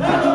ai,